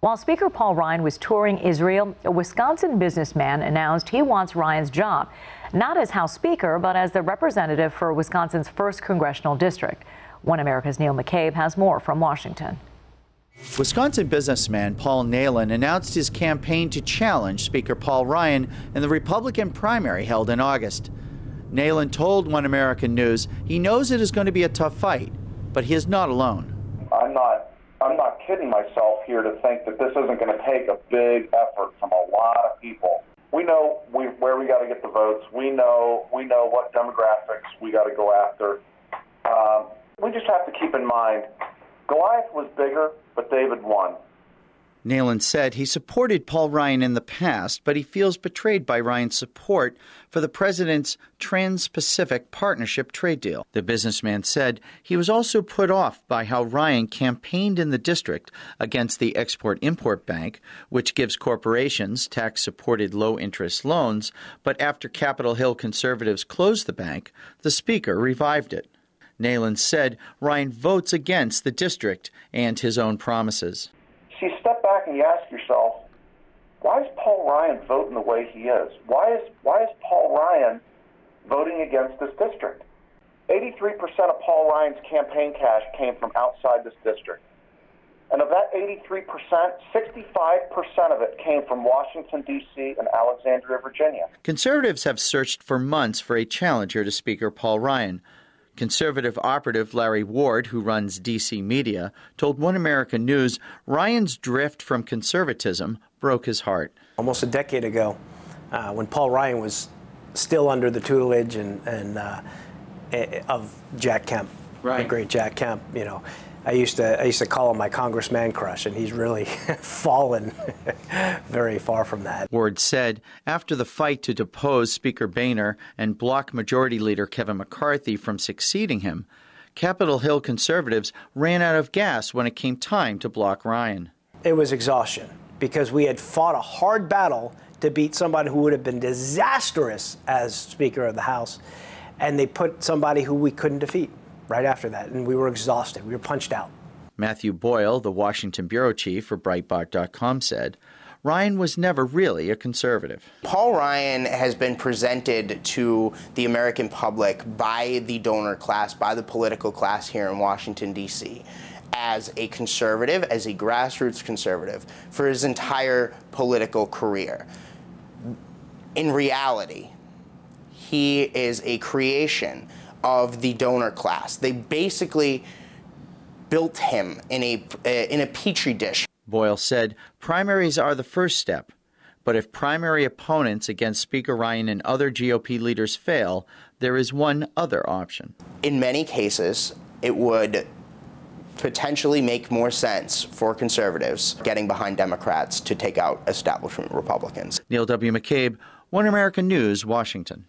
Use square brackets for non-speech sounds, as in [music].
While Speaker Paul Ryan was touring Israel, a Wisconsin businessman announced he wants Ryan's job, not as House Speaker, but as the representative for Wisconsin's 1st Congressional District. One America's Neil McCabe has more from Washington. Wisconsin businessman Paul Nehlen announced his campaign to challenge Speaker Paul Ryan in the Republican primary held in August. Nehlen told One American News he knows it is going to be a tough fight, but he is not alone. I'm not I'm not kidding myself here to think that this isn't going to take a big effort from a lot of people. We know we, where we got to get the votes. We know we know what demographics we got to go after. Um, we just have to keep in mind Goliath was bigger, but David won. Nehlen said he supported Paul Ryan in the past, but he feels betrayed by Ryan's support for the president's Trans Pacific Partnership trade deal. The businessman said he was also put off by how Ryan campaigned in the district against the Export Import Bank, which gives corporations tax supported low interest loans, but after Capitol Hill conservatives closed the bank, the Speaker revived it. Nehlen said Ryan votes against the district and his own promises. So you step and you ask yourself, why is Paul Ryan voting the way he is? Why is why is Paul Ryan voting against this district? 83% of Paul Ryan's campaign cash came from outside this district. And of that 83%, 65% of it came from Washington, D.C. and Alexandria, Virginia. Conservatives have searched for months for a challenger to Speaker Paul Ryan. Conservative operative Larry Ward, who runs DC Media, told One American News Ryan's drift from conservatism broke his heart. Almost a decade ago, uh, when Paul Ryan was still under the tutelage and, and uh, of Jack Kemp, right. the great Jack Kemp, you know, I used to I used to call him my congressman crush, and he's really [laughs] fallen [laughs] very far from that. Ward said after the fight to depose Speaker Boehner and block Majority Leader Kevin McCarthy from succeeding him, Capitol Hill conservatives ran out of gas when it came time to block Ryan. It was exhaustion because we had fought a hard battle to beat somebody who would have been disastrous as Speaker of the House, and they put somebody who we couldn't defeat right after that, and we were exhausted. We were punched out. Matthew Boyle, the Washington bureau chief for Breitbart.com, said Ryan was never really a conservative. Paul Ryan has been presented to the American public by the donor class, by the political class here in Washington, D.C., as a conservative, as a grassroots conservative, for his entire political career. In reality, he is a creation of the donor class. They basically built him in a, uh, in a petri dish. Boyle said primaries are the first step, but if primary opponents against Speaker Ryan and other GOP leaders fail, there is one other option. In many cases, it would potentially make more sense for conservatives getting behind Democrats to take out establishment Republicans. Neil W. McCabe, One American News, Washington.